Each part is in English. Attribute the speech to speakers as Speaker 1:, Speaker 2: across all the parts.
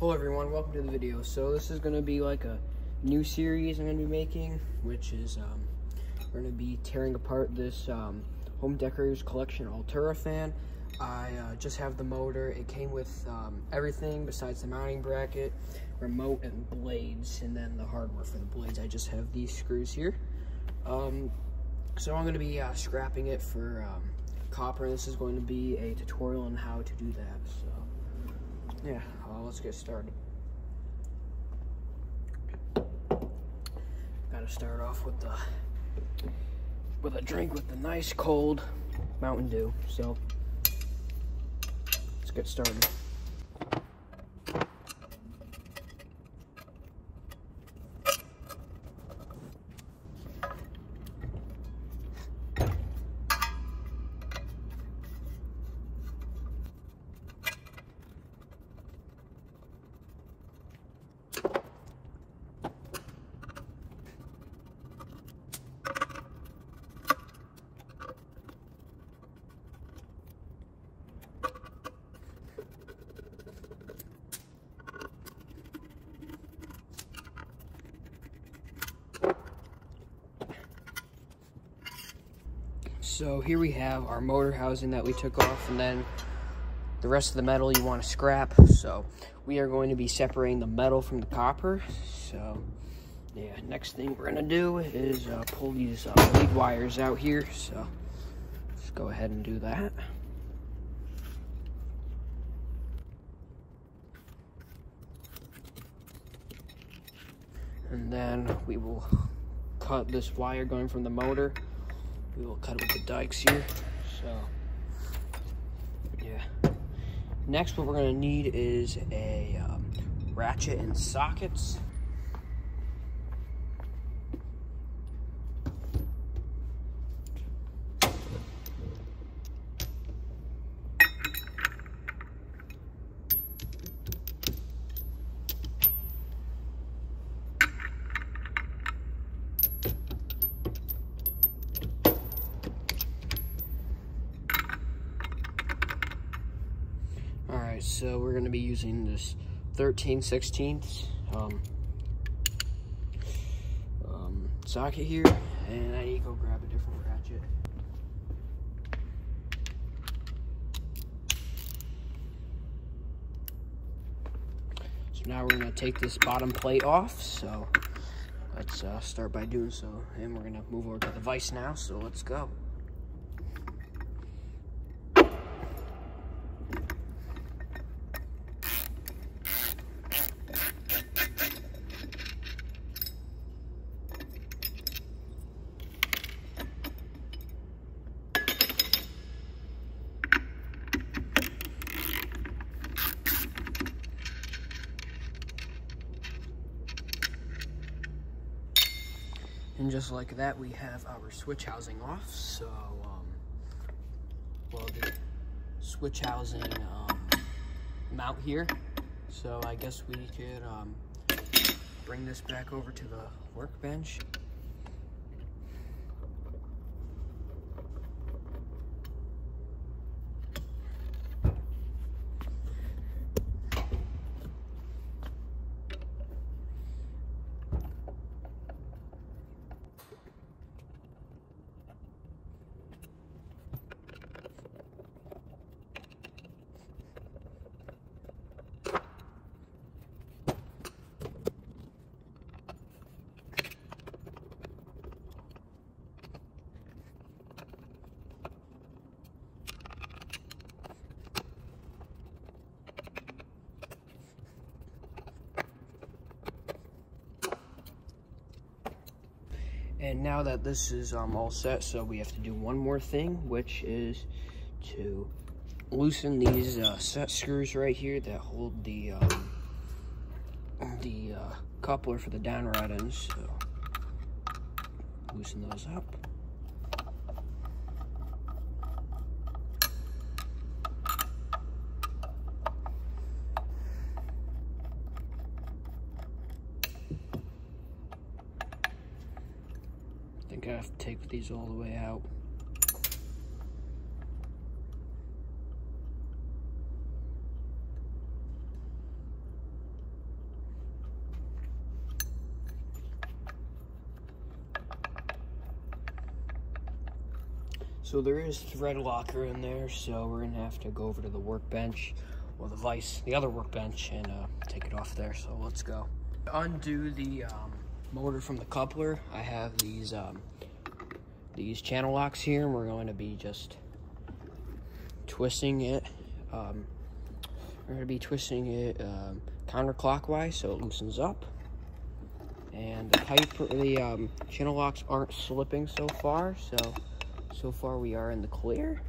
Speaker 1: Hello everyone, welcome to the video. So this is going to be like a new series I'm going to be making, which is um, we're going to be tearing apart this um, Home Decorators Collection Altura fan. I uh, just have the motor. It came with um, everything besides the mounting bracket, remote, and blades, and then the hardware for the blades. I just have these screws here. Um, so I'm going to be uh, scrapping it for um, copper. This is going to be a tutorial on how to do that. So yeah, uh, let's get started. Got to start off with the with a drink with the nice cold Mountain Dew. So let's get started. So here we have our motor housing that we took off and then the rest of the metal you want to scrap. So we are going to be separating the metal from the copper. So yeah, next thing we're gonna do is uh, pull these uh, lead wires out here. So let's go ahead and do that. And then we will cut this wire going from the motor we will cut it with the dikes here. So, yeah. Next, what we're gonna need is a um, ratchet and sockets. So we're going to be using this 13 16th um, um, socket here, and I need to go grab a different ratchet. So now we're going to take this bottom plate off, so let's uh, start by doing so. And we're going to move over to the vise now, so let's go. And just like that, we have our switch housing off. So, um, well, the switch housing um, mount here. So I guess we could um, bring this back over to the workbench. And now that this is um, all set, so we have to do one more thing, which is to loosen these uh, set screws right here that hold the um, the uh, coupler for the down rod ends. So loosen those up. these all the way out. So there is thread locker in there, so we're gonna have to go over to the workbench, or the vice, the other workbench, and uh, take it off there, so let's go. Undo the um, motor from the coupler. I have these um, these channel locks here, and we're going to be just twisting it. Um, we're going to be twisting it um, counterclockwise so it loosens up. And the pipe, the um, channel locks aren't slipping so far, so so far we are in the clear.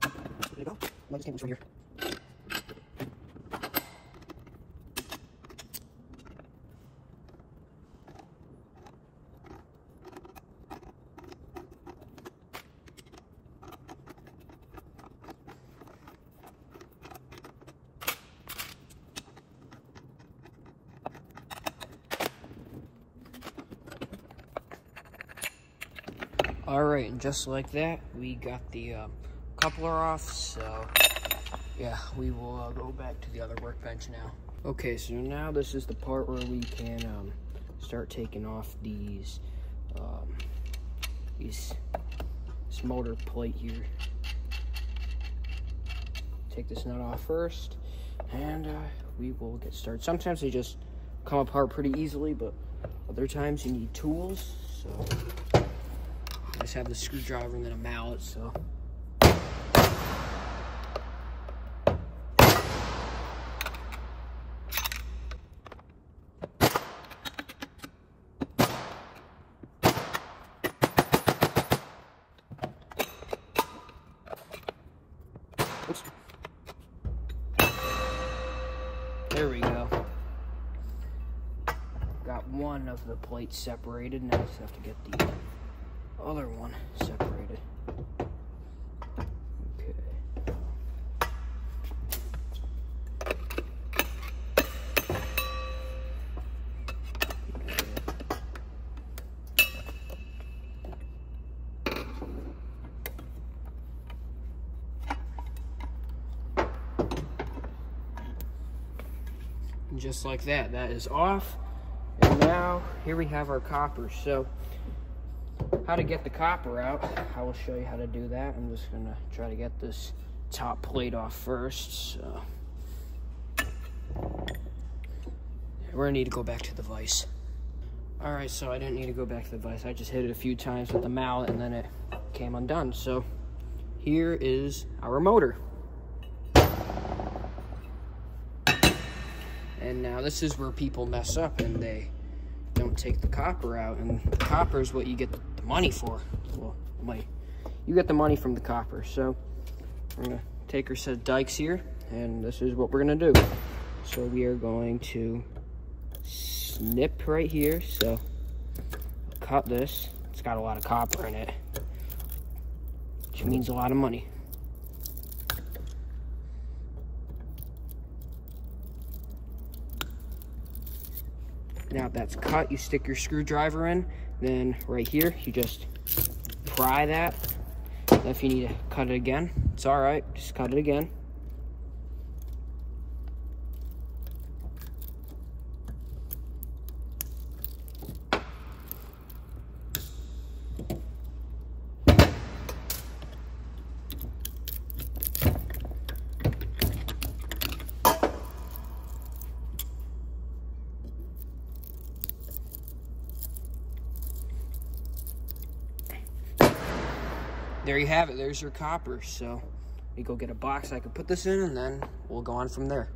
Speaker 1: There you go. Lights came from here. All right, and just like that, we got the um, coupler off, so yeah, we will uh, go back to the other workbench now. Okay, so now this is the part where we can um, start taking off these, um, these, this motor plate here. Take this nut off first, and uh, we will get started. Sometimes they just come apart pretty easily, but other times you need tools, so I just have the screwdriver and then a mallet, so. There we go. Got one of the plates separated, now I just have to get the other one separated. Just like that, that is off. And now, here we have our copper. So, how to get the copper out. I will show you how to do that. I'm just gonna try to get this top plate off first. So we're gonna need to go back to the vise. All right, so I didn't need to go back to the vise. I just hit it a few times with the mallet and then it came undone. So here is our motor. And now this is where people mess up and they don't take the copper out. And the copper is what you get the money for. Well, money. You get the money from the copper. So we're gonna take our set of dikes here, and this is what we're gonna do. So we are going to snip right here. So cut this. It's got a lot of copper in it, which means a lot of money. Now that's cut, you stick your screwdriver in, then right here, you just pry that. If you need to cut it again, it's all right, just cut it again. There you have it. There's your copper. So we go get a box I can put this in, and then we'll go on from there.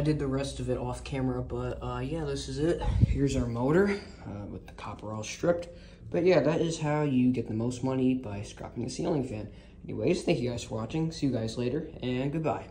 Speaker 1: I did the rest of it off camera, but uh, yeah, this is it. Here's our motor uh, with the copper all stripped. But yeah, that is how you get the most money by scrapping a ceiling fan. Anyways, thank you guys for watching. See you guys later, and goodbye.